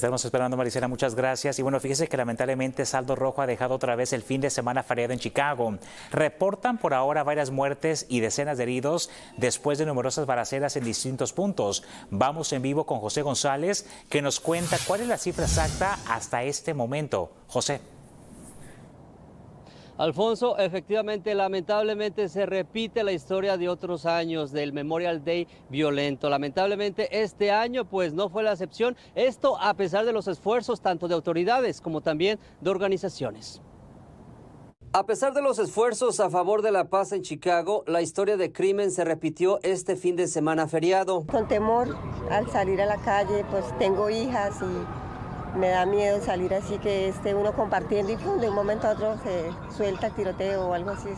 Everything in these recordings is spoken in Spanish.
Te esperando, Maricela. Muchas gracias. Y bueno, fíjese que lamentablemente Saldo Rojo ha dejado otra vez el fin de semana feriado en Chicago. Reportan por ahora varias muertes y decenas de heridos después de numerosas balaceras en distintos puntos. Vamos en vivo con José González, que nos cuenta cuál es la cifra exacta hasta este momento. José. Alfonso, efectivamente, lamentablemente se repite la historia de otros años del Memorial Day violento. Lamentablemente este año pues no fue la excepción. Esto a pesar de los esfuerzos tanto de autoridades como también de organizaciones. A pesar de los esfuerzos a favor de la paz en Chicago, la historia de crimen se repitió este fin de semana feriado. Con temor al salir a la calle, pues tengo hijas y me da miedo salir así que esté uno compartiendo y de un momento a otro se suelta el tiroteo o algo así.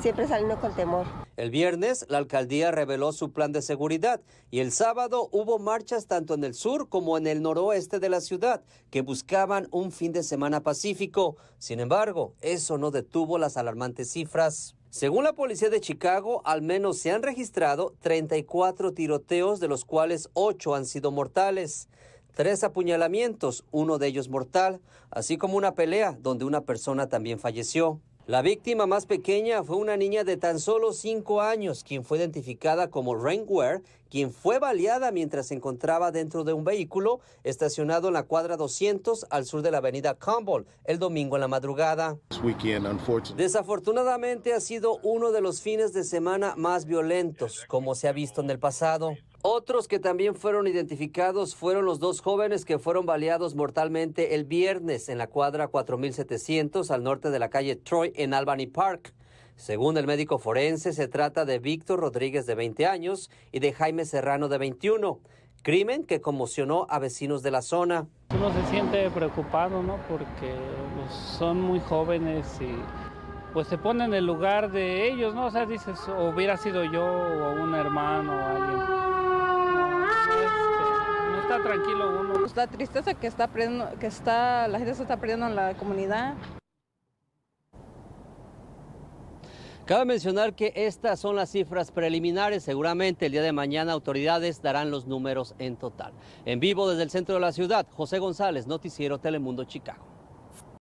Siempre saliendo con temor. El viernes la alcaldía reveló su plan de seguridad y el sábado hubo marchas tanto en el sur como en el noroeste de la ciudad que buscaban un fin de semana pacífico. Sin embargo, eso no detuvo las alarmantes cifras. Según la policía de Chicago, al menos se han registrado 34 tiroteos, de los cuales 8 han sido mortales tres apuñalamientos, uno de ellos mortal, así como una pelea donde una persona también falleció. La víctima más pequeña fue una niña de tan solo cinco años, quien fue identificada como Rain quien fue baleada mientras se encontraba dentro de un vehículo estacionado en la cuadra 200 al sur de la avenida Campbell el domingo en la madrugada. Desafortunadamente ha sido uno de los fines de semana más violentos, como se ha visto en el pasado. Otros que también fueron identificados fueron los dos jóvenes que fueron baleados mortalmente el viernes en la cuadra 4700 al norte de la calle Troy en Albany Park. Según el médico forense, se trata de Víctor Rodríguez de 20 años y de Jaime Serrano de 21. Crimen que conmocionó a vecinos de la zona. Uno se siente preocupado, ¿no? Porque pues, son muy jóvenes y pues se pone en el lugar de ellos, ¿no? O sea, dices, hubiera sido yo o un hermano o alguien está tranquilo uno. La tristeza que está perdiendo, que está, la gente se está perdiendo en la comunidad. Cabe mencionar que estas son las cifras preliminares. Seguramente el día de mañana autoridades darán los números en total. En vivo desde el centro de la ciudad, José González, Noticiero Telemundo Chicago.